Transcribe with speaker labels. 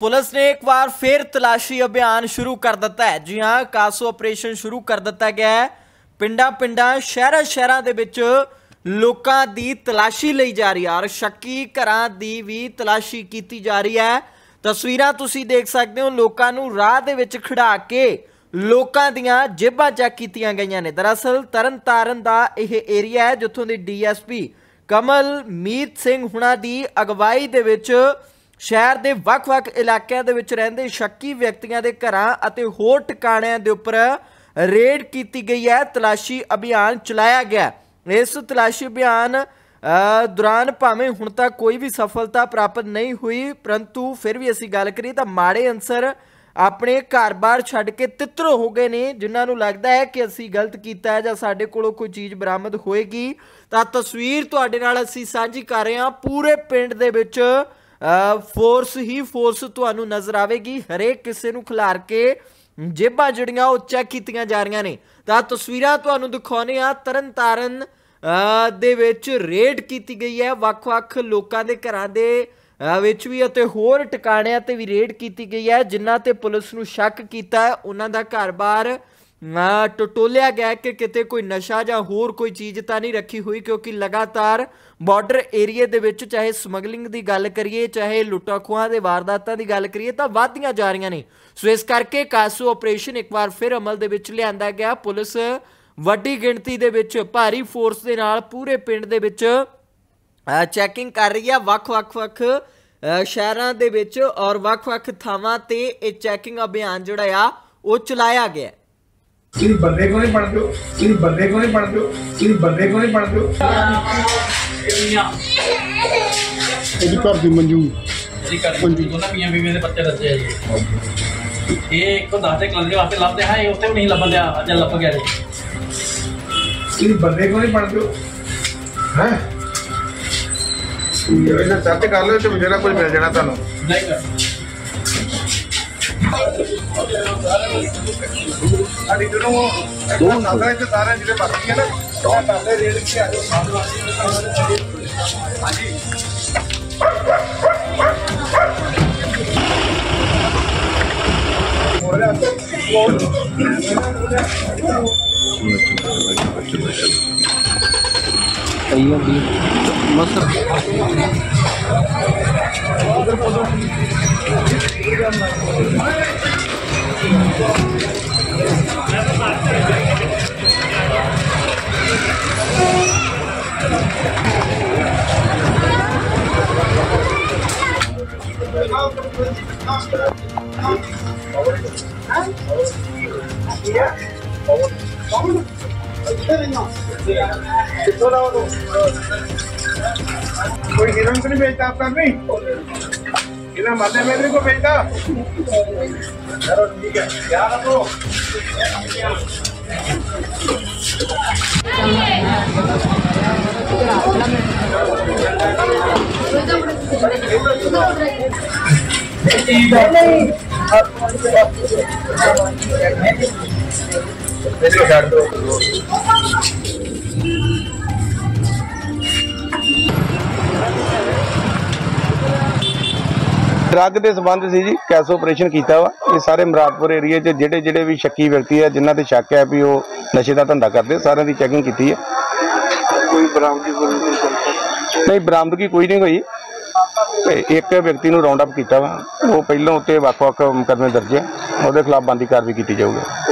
Speaker 1: Police ਨੇ ਇੱਕ ਵਾਰ ਫਿਰ ਤਲਾਸ਼ੀ ਅਭਿਆਨ ਸ਼ੁਰੂ ਕਰ ਦਿੱਤਾ ਹੈ। ਜੀ ਹਾਂ, ਕਾਸੋ ਆਪਰੇਸ਼ਨ ਸ਼ੁਰੂ ਕਰ ਦਿੱਤਾ ਗਿਆ ਹੈ। ਪਿੰਡਾਂ ਪਿੰਡਾਂ, ਸ਼ਹਿਰਾਂ ਸ਼ਹਿਰਾਂ ਦੇ ਵਿੱਚ ਲੋਕਾਂ ਦੀ ਤਲਾਸ਼ੀ ਲਈ ਜਾ ਰਹੀ ਹੈ ਔਰ ਸ਼ੱਕੀ ਘਰਾਂ ਦੀ ਵੀ ਤਲਾਸ਼ੀ ਕੀਤੀ ਜਾ ਰਹੀ ਹੈ। ਤਸਵੀਰਾਂ ਤੁਸੀਂ ਦੇਖ ਸਕਦੇ ਹੋ, ਲੋਕਾਂ ਨੂੰ ਰਾਹ ਦੇ ਵਿੱਚ ਖੜਾ ਕੇ ਲੋਕਾਂ ਦੀਆਂ ਜੇਬਾਂ ਚੈੱਕ ਕੀਤੀਆਂ ਗਈਆਂ ਨੇ। ਦਰਅਸਲ ਤਰਨਤਾਰਨ ਦਾ ਇਹ ਏਰੀਆ ਹੈ, ਜਿੱਥੋਂ ਦੇ ਡੀਐਸਪੀ ਕਮਲ ਮੀਤ ਸਿੰਘ ਹੁਣਾਂ ਦੀ ਅਗਵਾਈ ਦੇ ਵਿੱਚ ਸ਼ਹਿਰ ਦੇ ਵੱਖ-ਵੱਖ ਇਲਾਕਿਆਂ ਦੇ ਵਿੱਚ ਰਹਿੰਦੇ ਸ਼ੱਕੀ ਵਿਅਕਤੀਆਂ ਦੇ ਘਰਾਂ ਅਤੇ ਹੋਰ ਟਿਕਾਣਿਆਂ ਦੇ ਉੱਪਰ ਰੇਡ ਕੀਤੀ ਗਈ ਹੈ। ਤਲਾਸ਼ੀ ਅਭਿਆਨ ਚਲਾਇਆ ਗਿਆ ਇਸ ਤਲਾਸ਼ੀ ਅਭਿਆਨ ਦੌਰਾਨ ਭਾਵੇਂ ਹੁਣ ਤੱਕ ਕੋਈ ਵੀ ਸਫਲਤਾ ਪ੍ਰਾਪਤ ਨਹੀਂ ਹੋਈ, ਪਰੰਤੂ ਫਿਰ ਵੀ ਅਸੀਂ ਗੱਲ ਕਰੀਏ ਤਾਂ ਮਾੜੇ ਅੰਸਰ ਆਪਣੇ ਘਰ-ਬਾਰ ਛੱਡ ਕੇ ਤਿੱਤਰ ਹੋ ਗਏ ਨੇ, ਜਿਨ੍ਹਾਂ ਨੂੰ ਲੱਗਦਾ ਹੈ ਕਿ ਅਸੀਂ ਗਲਤ ਕੀਤਾ ਹੈ ਜਾਂ ਸਾਡੇ ਕੋਲੋਂ ਕੋਈ ਚੀਜ਼ ਬਰਾਮਦ ਹੋਏਗੀ। ਤਾਂ ਤਸਵੀਰ ਤੁਹਾਡੇ ਨਾਲ ਅਸੀਂ ਸਾਂਝੀ ਕਰ ਰਹੇ ਹਾਂ। ਪੂਰੇ ਪਿੰਡ ਦੇ ਵਿੱਚ ਫੋਰਸ ਹੀ ਫੋਰਸ ਤੁਹਾਨੂੰ ਨਜ਼ਰ ਆਵੇਗੀ। ਹਰੇਕ ਕਿਸੇ ਨੂੰ ਖਿਲਾਰ ਕੇ ਜੇਬਾਂ ਜਿਹੜੀਆਂ ਉਹ ਚੈੱਕ ਕੀਤੀਆਂ ਜਾ ਰਹੀਆਂ ਨੇ। ਤਾਂ ਤਸਵੀਰਾਂ ਤੁਹਾਨੂੰ ਦਿਖਾਉਨੇ ਆ ਤਰਨਤਾਰਨ ਅ, ਦੇ ਵਿੱਚ ਰੇਡ ਕੀਤੀ ਗਈ ਹੈ। ਵੱਖ-ਵੱਖ ਲੋਕਾਂ ਦੇ ਘਰਾਂ ਦੇ ਵਿੱਚ ਵੀ ਅਤੇ ਹੋਰ ਟਿਕਾਣਿਆਂ ਤੇ ਵੀ ਰੇਡ ਕੀਤੀ ਗਈ ਹੈ। ਜਿਨ੍ਹਾਂ ਤੇ ਪੁਲਿਸ ਨੂੰ ਸ਼ੱਕ ਕੀਤਾ ਉਹਨਾਂ ਦਾ ਘਰ-ਬਾਰ ਟਟੋਲਿਆ ਗਿਆ ਕਿ ਕਿਤੇ ਕੋਈ ਨਸ਼ਾ ਜਾਂ ਹੋਰ ਕੋਈ ਚੀਜ਼ ਤਾਂ ਨਹੀਂ ਰੱਖੀ ਹੋਈ, ਕਿਉਂਕਿ ਲਗਾਤਾਰ ਬਾਰਡਰ ਏਰੀਏ ਦੇ ਵਿੱਚ ਚਾਹੇ ਸਮਗਲਿੰਗ ਦੀ ਗੱਲ ਕਰੀਏ, ਚਾਹੇ ਲੁੱਟਾਂ ਖੋਹਾਂ ਦੇ ਵਾਰਦਾਤਾਂ ਦੀ ਗੱਲ ਕਰੀਏ, ਤਾਂ ਵਧਦੀਆਂ ਜਾ ਰਹੀਆਂ ਨੇ। ਸੋ ਇਸ ਕਰਕੇ ਕਾਸੂ ਆਪਰੇਸ਼ਨ ਇੱਕ ਵਾਰ ਫਿਰ ਅਮਲ ਦੇ ਵਿੱਚ ਲਿਆਂਦਾ ਗਿਆ। ਪੁਲਿਸ ਵੱਡੀ ਗਿਣਤੀ ਦੇ ਵਿੱਚ ਭਾਰੀ ਫੋਰਸ ਦੇ ਨਾਲ ਪੂਰੇ ਪਿੰਡ ਦੇ ਵਿੱਚ ਚੈਕਿੰਗ ਕਰ ਰਹੀ ਆ। ਵੱਖ-ਵੱਖ, ਵੱਖ ਸ਼ਹਿਰਾਂ ਦੇ ਵਿੱਚ ਔਰ ਵੱਖ-ਵੱਖ ਥਾਵਾਂ ਤੇ ਇਹ ਚੈਕਿੰਗ ਅਭਿਆਨ ਜਿਹੜਾ ਆ, ਉਹ ਚਲਾਇਆ ਗਿਆ।
Speaker 2: ਤੁਸੀਂ ਬੰਦੇ ਕੋ ਨਹੀਂ ਪੜਦੇ ਹੋ? ਤੁਸੀਂ ਬੰਦੇ ਕੋ ਨਹੀਂ ਪੜਦੇ ਹੋ? ਤੁਸੀਂ ਬੰਦੇ ਕੋ ਨਹੀਂ ਪੜਦੇ ਹੋ?
Speaker 3: ਇਹਦੀ ਘਰ ਦੀ ਮੰਜੂ।
Speaker 4: ਜਿਹੜੀ ਕਰ ਉਹਨਾਂ ਮੀਆਂ ਬੀਵੀ ਦੇ ਬੱਚੇ ਦੱਸੇ ਆ ਜੀ। ਇਹ ਇੱਕੋ ਦੱਸਦੇ ਕਲਰ ਦੇ ਵਾਸਤੇ ਲੱਭਦੇ ਹਾਂ ਇਹ ਉੱਥੇ ਵੀ ਨਹੀਂ ਲੱਭਣ ਦਿਆ ਅੱਜ ਲੱਭ ਗਿਆ ਜੀ।
Speaker 2: ਤੁਸੀਂ ਬੰਦੇ ਕੋ ਨਹੀਂ ਪੜਦੇ ਹੋ? ਹੈ? ਇਹਨਾਂ ਸਰਚ ਕਰ ਲਓ ਤੇ ਜਿਹੜਾ ਕੁਝ ਮਿਲ ਜਾਣਾ ਤੁਹਾਨੂੰ।
Speaker 4: ਨਹੀਂ ਕਰ
Speaker 2: ਸਾਡੀ ਜਦੋਂ ਦੋ ਸਾਲਾਂ ਚ ਸਾਰੇ ਜਿਹੜੇ ਬਾਕੀ ਨਾ ਉਹ ਕਰਦੇ ਰੇਡ ਕੀ ਆ कोई हिरन को नहीं भेजता आपका आदमी हिरन मध्य मेदरी को भेजता चलो ठीक है यार रखो नहीं
Speaker 5: ਡਰੱਗ ਦੇ ਸੰਬੰਧ ਸੀ ਜੀ ਕੈਸ ਆਪਰੇਸ਼ਨ ਕੀਤਾ ਵਾ। ਇਹ ਸਾਰੇ ਮਰਾਦਪੁਰ ਏਰੀਆ 'ਚ ਜਿਹੜੇ ਜਿਹੜੇ ਵੀ ਸ਼ੱਕੀ ਵਿਅਕਤੀ ਆ ਜਿਨ੍ਹਾਂ ਤੇ ਸ਼ੱਕ ਹੈ ਵੀ ਉਹ ਨਸ਼ੇ ਦਾ ਧੰਦਾ ਕਰਦੇ ਸਾਰਿਆਂ ਦੀ ਚੈਕਿੰਗ ਕੀਤੀ ਹੈ।
Speaker 2: ਕੋਈ ਬਰਾਮਦਗੀ ਕੋਈ
Speaker 5: ਨਹੀਂ ਬਰਾਮਦਗੀ ਕੋਈ ਨਹੀਂ ਹੋਈ। ਤੇ ਇੱਕ ਵਿਅਕਤੀ ਨੂੰ ਰਾਉਂਡ ਅਪ ਕੀਤਾ ਵਾ। ਉਹ ਪਹਿਲਾਂ ਉੱਤੇ ਵੱਖ-ਵੱਖ ਮੁਕੱਦਮੇ ਦਰਜ ਹੈ। ਉਹਦੇ ਖਿਲਾਫ ਬੰਦੀ ਕਾਰਵਾਈ ਕੀਤੀ ਜਾਊਗੀ।